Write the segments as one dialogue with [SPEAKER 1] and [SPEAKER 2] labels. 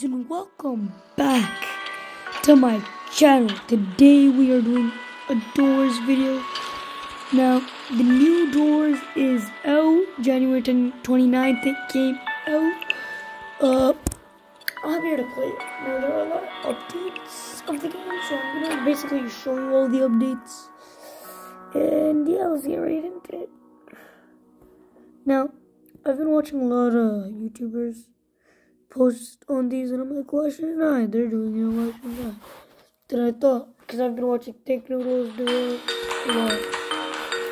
[SPEAKER 1] and welcome back to my channel. Today we are doing a Doors video. Now, the new Doors is out January 10, 29th. It came out. Uh, I'm here to play it. Now, there are a lot of updates of the game, so I'm gonna basically show you all the updates. And yeah, let's get right into it. Now, I've been watching a lot of YouTubers post on these, and I'm like, why shouldn't I? They're doing it, why shouldn't I? Then I thought, because I've been watching Think Noodles do it a lot.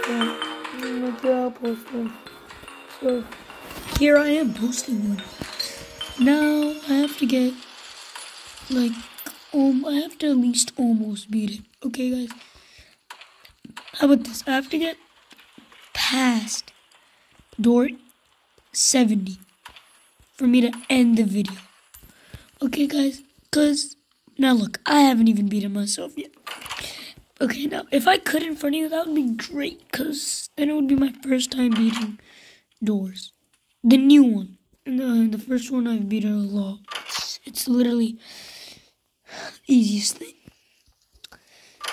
[SPEAKER 1] So, I'm like, yeah, I'll post. So, here I am posting one. Now, I have to get, like, um, I have to at least almost beat it. Okay, guys? How about this? I have to get past door 70 for me to end the video. Okay, guys? Because, now look, I haven't even beaten myself yet. Okay, now, if I could in front of you, that would be great, because then it would be my first time beating doors. The new one. And the, the first one I've beaten a lot. It's, it's literally the easiest thing.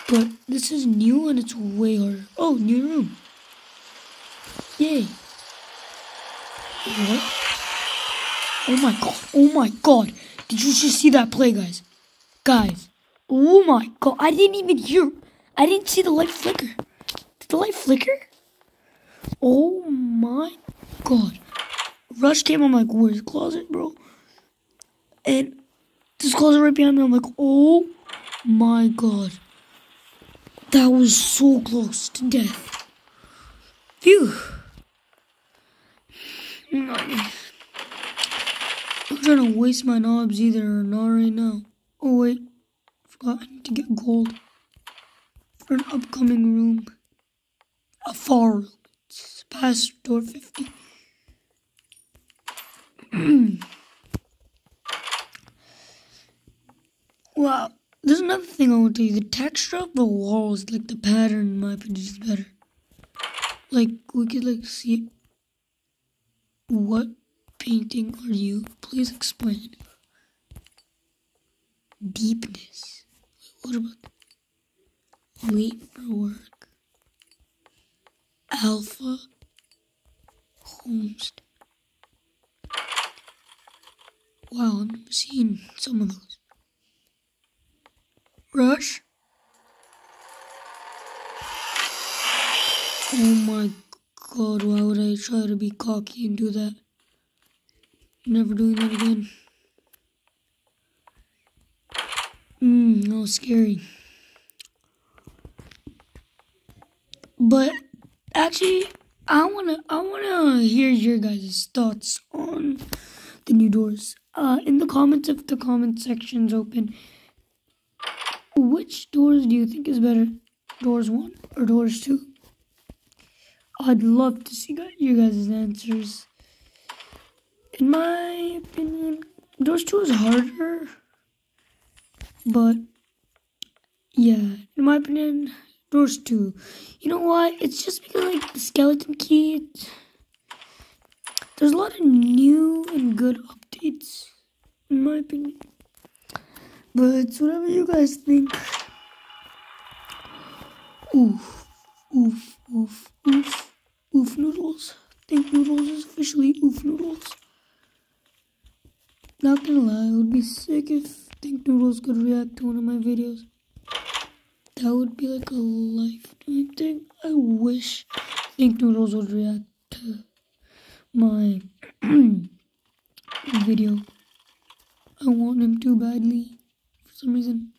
[SPEAKER 1] But this is new and it's way harder. Oh, new room. Yay. What? Oh my god. Oh my god. Did you just see that play, guys? Guys. Oh my god. I didn't even hear. I didn't see the light flicker. Did the light flicker? Oh my god. Rush came. I'm like, where's the closet, bro? And this closet right behind me. I'm like, oh my god. That was so close to death. Phew. I'm trying to waste my knobs either, not right now. Oh wait, I forgot I need to get gold for an upcoming room. A far room. It's past door 50. wow, there's another thing I want to you. The texture of the walls, like the pattern, in my opinion, is better. Like, we could, like, see what painting are you? Please explain. Deepness. What about for work? Alpha Homestead. Wow, I'm seen some of those. Rush. Oh my god, why would I try to be cocky and do that? Never doing that again. Mmm, that was scary. But actually, I wanna I wanna hear your guys' thoughts on the new doors. Uh, in the comments, if the comment section's open, which doors do you think is better, doors one or doors two? I'd love to see you guys' answers. In my opinion, doors two is harder, but yeah, in my opinion, doors two. You know why? It's just because like the skeleton key. There's a lot of new and good updates, in my opinion. But whatever you guys think. Oof, oof, oof, oof, oof noodles. Think noodles is officially oof noodles. Not gonna lie, it would be sick if Think Noodles could react to one of my videos. That would be like a lifetime thing. I wish Think Noodles would react to my video. I want him too badly for some reason.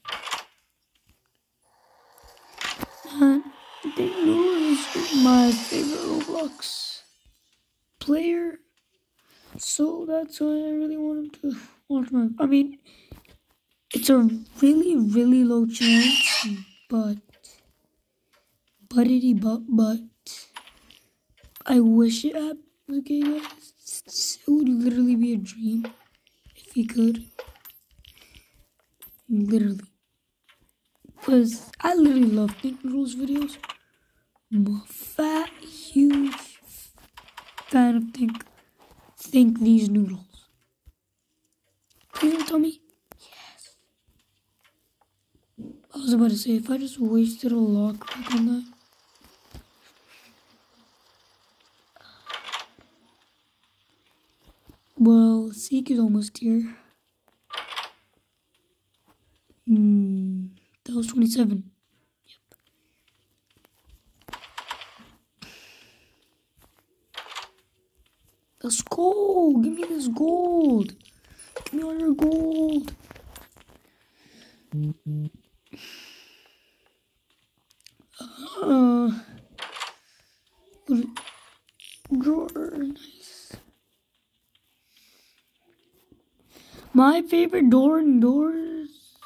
[SPEAKER 1] And Think Noodles is my favorite Roblox player. So that's why I really want him to watch my. I mean, it's a really, really low chance, but. Buttity but, but. I wish it happened, okay, guys? It would literally be a dream if he could. Literally. Because I literally love Think Noodles videos. I'm a fat, huge fan of Think think these noodles. Don't tell me. Yes. I was about to say, if I just wasted a lockpick on that. Well, Seek is almost here. Hmm, that was 27. Let's go! Give me this gold! Give me all your gold! Uh, drawer, nice. My favorite door and indoors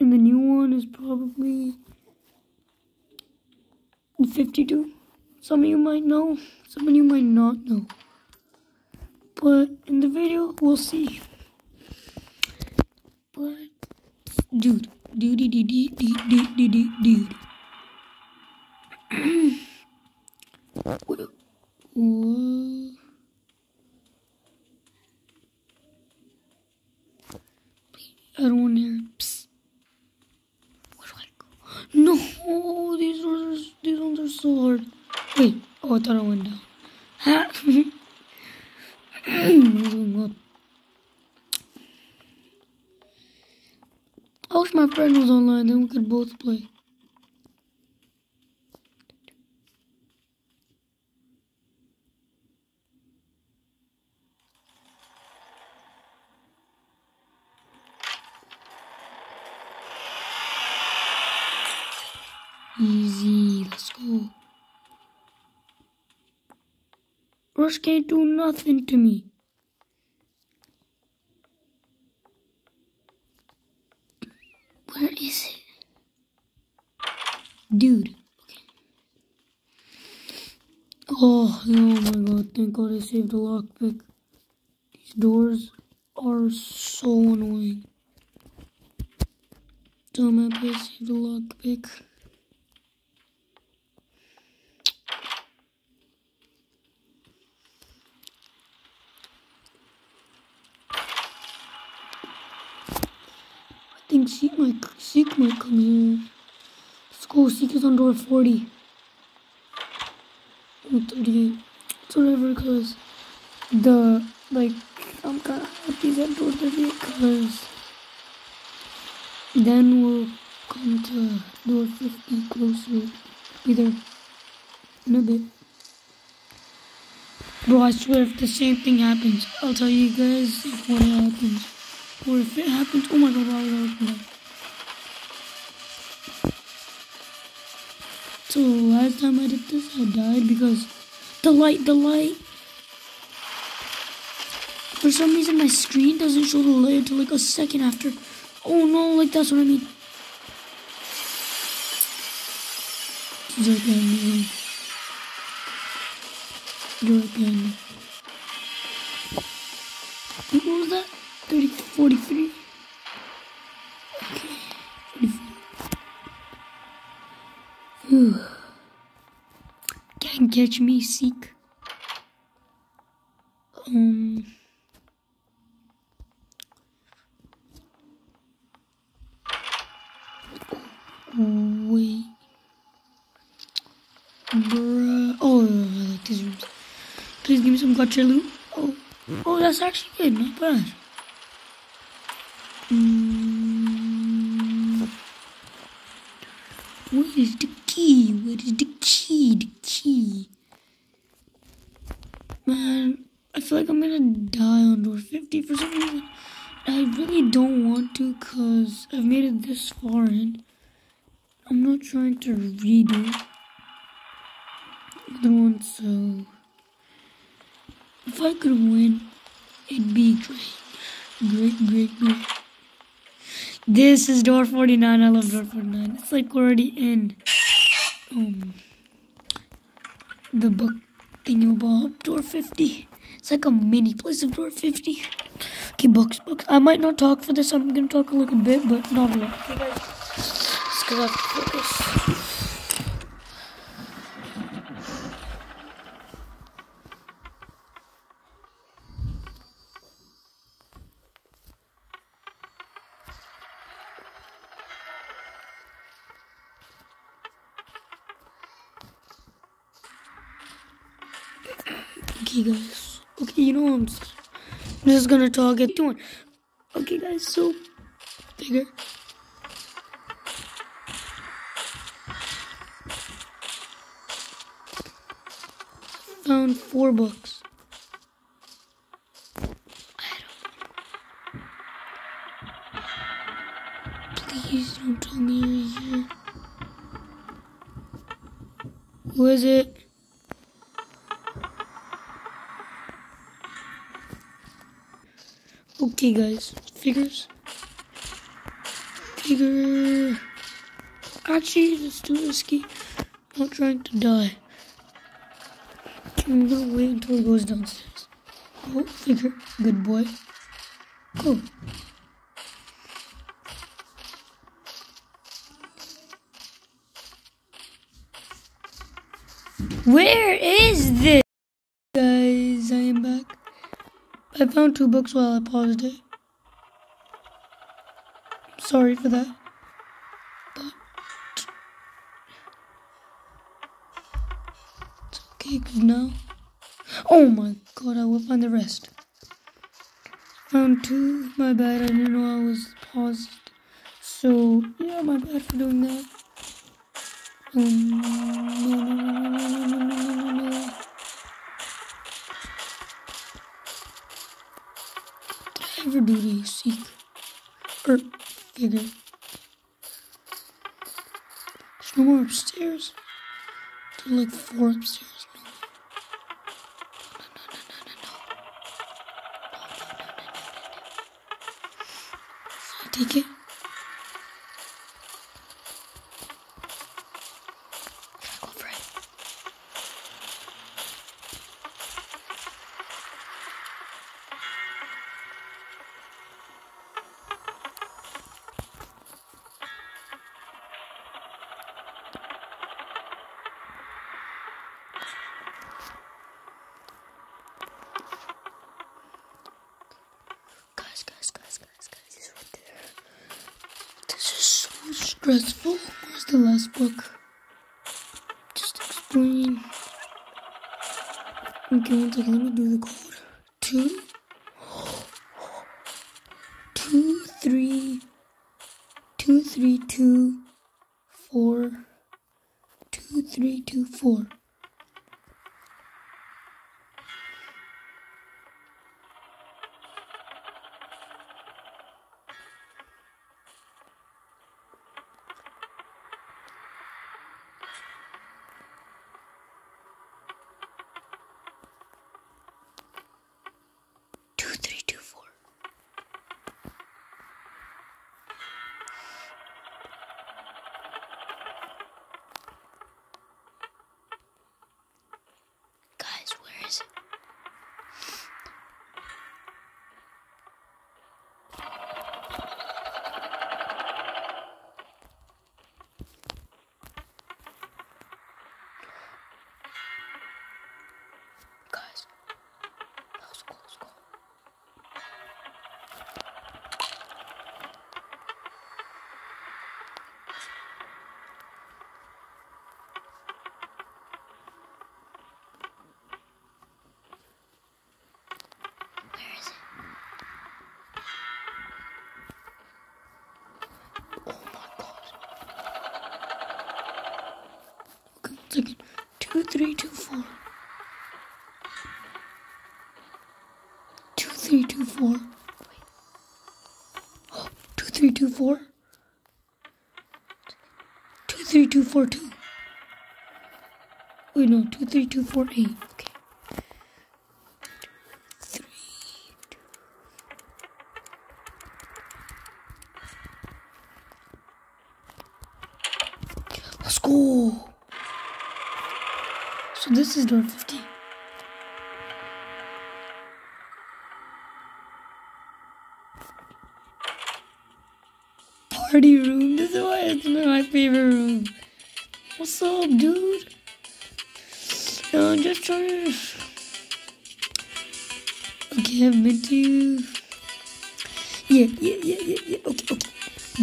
[SPEAKER 1] and the new one is probably 52. Some of you might know, some of you might not know but in the video, we'll see. But, dude, dude, dude, dude, dude, dude, dude. dude. Easy, let's go. Rush can't do nothing to me. Where is it? Dude. Oh, oh my god, thank god I saved a lockpick. These doors are so annoying. Dumb I saved a lockpick. Think Seek might, Seek might come here. Let's go. Seek is on door 40. Or 38. It's whatever, because the, like, I'm kind of happy at door 38, because then we'll come to door 50 closer. Be there in a bit. Bro, I swear if the same thing happens, I'll tell you guys if what happens. Or if it happens, oh my god, why would I open? So last time I did this, I died because the light, the light. For some reason, my screen doesn't show the light until like a second after. Oh no, like that's what I mean. You're me. You're. What was that? 30, 43. Okay. 44. Can't catch me, seek. Um. Wait. Bruh. Oh, I like these rooms. Please give me some gotcha loot. Oh, oh, that's actually good. Not bad. Is the key? Where is the key? The key. Man, I feel like I'm gonna die on door 50 for some reason. I really don't want to because I've made it this far in. I'm not trying to redo the one, so if I could win, it'd be great. Great, great, great. This is door 49. I love door 49. It's like we're already in um, the book thingamabob. Door 50. It's like a mini place of door 50. Okay, books, books. I might not talk for this. I'm going to talk a little bit, but not a lot. Okay, guys. Let's go to focus. Okay, guys. Okay, you know I'm, I'm just gonna talk it. Doing. Okay, guys. So bigger. Found four books. Please don't tell me you're here. Who is it? Okay, guys. Figures. Figure. Actually, it's too risky. I'm not trying to die. I'm gonna wait until he goes downstairs. Go, figure. Good boy. Go. I found two books while I paused it. Sorry for that. But it's okay, cause now. Oh my god, I will find the rest. Found two. My bad, I didn't know I was paused. So, yeah, my bad for doing that. Um, no, no, no, secret? Or figure? There's no more upstairs. There's like four upstairs. No. Take it? Stressful. Where's the last book? Just explain. Okay, one second, let me do the code. Two, two, three, two, three, two, four, two, three, two, four. clicking 2324. 2324. Wait. Oh, 2324. 23242. Wait, no, 23248. This is door 15. Party room. This is why it's my favorite room. What's up, dude? No, I'm just trying to. Okay, been to. Yeah, yeah, yeah, yeah, yeah. Okay, okay.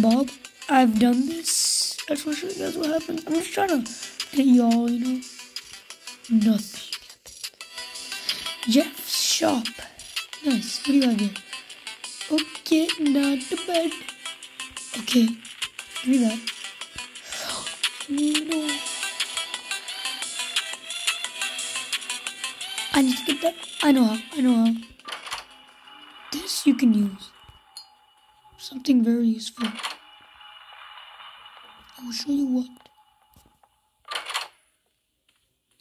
[SPEAKER 1] Bob, I've done this. That's you guys what happened. I'm just trying to get y'all, you know. Nothing. Jeff's shop. Nice. What do you have here? Okay, not the bed. Okay, give me that. No. I need to get that. I know how. I know how. This you can use. Something very useful. I will show you what.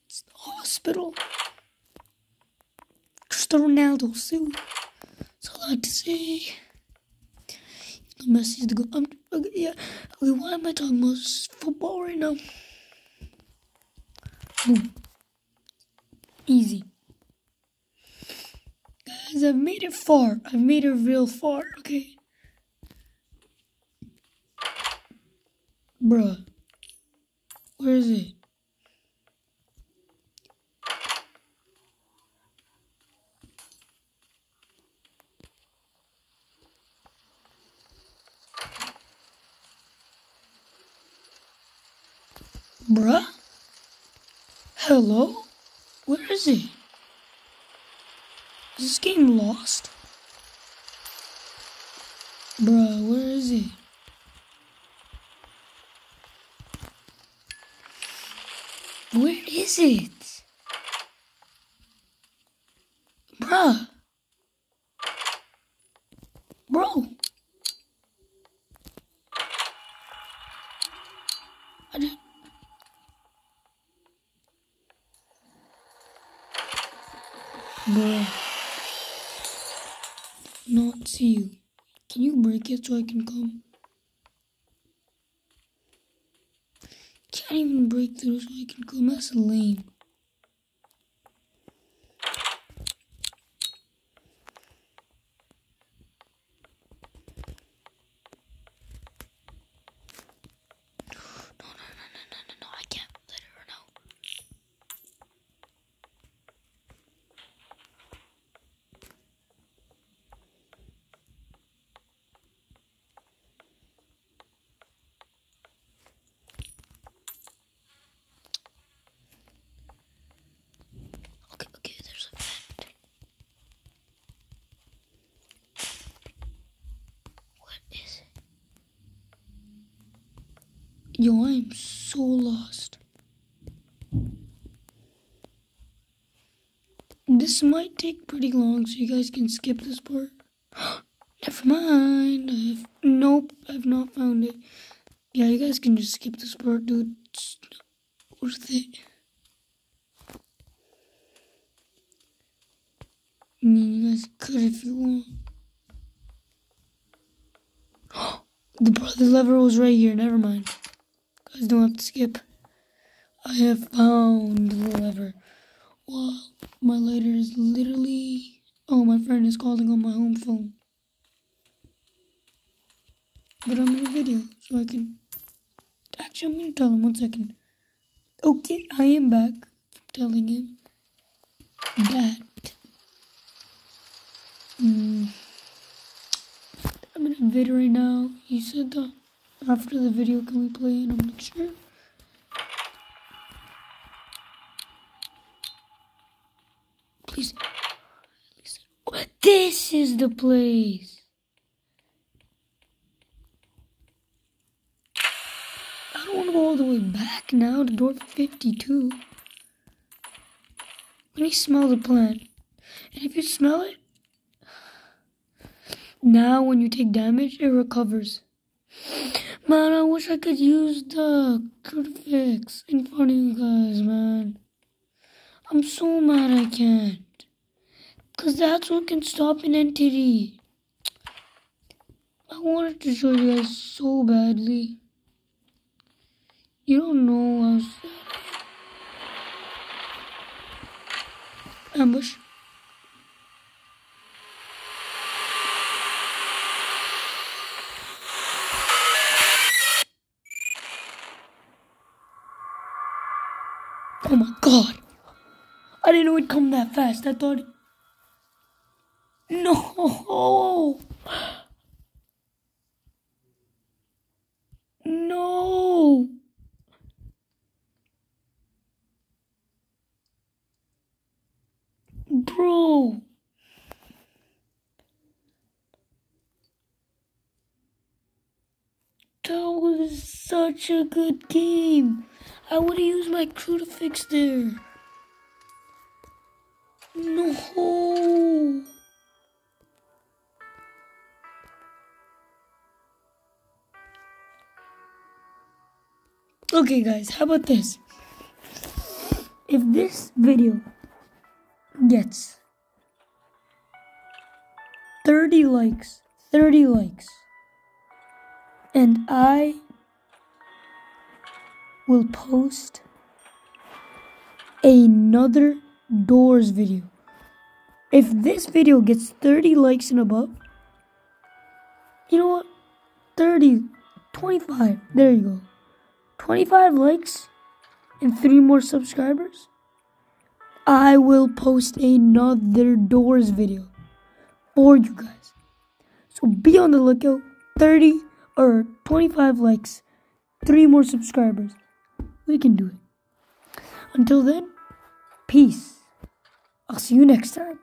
[SPEAKER 1] It's the hospital. Cristiano Ronaldo. That's all I had to say. The message to go. I'm, okay, yeah. Okay, why am I talking about football right now? Boom. Easy. Guys, I've made it far. I've made it real far, okay? Bruh. Where is it? Bruh? Hello? Where is he? Is this game lost? Bruh, where is he? Where is it? Bruh. Bro. I did. Bruh. Not see you. Can you break it so I can come? Can't even break through so I can come. That's lame. No, no, no, no, no, no, no. I can't let her know. Okay, okay, there's a vent. What is it? Yo, I'm so lost. This might take pretty long, so you guys can skip this part. Never mind. I have nope. I've not found it. Yeah, you guys can just skip this part, dude. It's not worth it. I mean, you guys could if you want. the brother lever was right here. Never mind. Guys don't have to skip. I have found the lever. Wow, my lighter is literally. Oh, my friend is calling on my home phone. But I'm in a video, so I can. Actually, I'm gonna tell him one second. Okay, I am back. Telling him that. Mm, I'm in a video right now. He said that after the video, can we play? I'm like, sure. Please. This is the place. I don't want to go all the way back now to door 52. Let me smell the plant. And if you smell it, now when you take damage, it recovers. Man, I wish I could use the crucifix in front of you guys, man. I'm so mad I can't. Because that's what can stop an entity. I wanted to show you guys so badly. You don't know how sad. Ambush. come that fast. I thought. No! No! Bro! That was such a good game! I would have used my crucifix there. No. Okay, guys, how about this? If this video gets 30 likes, 30 likes, and I will post another doors video. If this video gets 30 likes and above, you know what? 30, 25, there you go. 25 likes and 3 more subscribers, I will post another doors video for you guys. So be on the lookout. 30 or 25 likes, 3 more subscribers. We can do it. Until then, peace. I'll see you next time.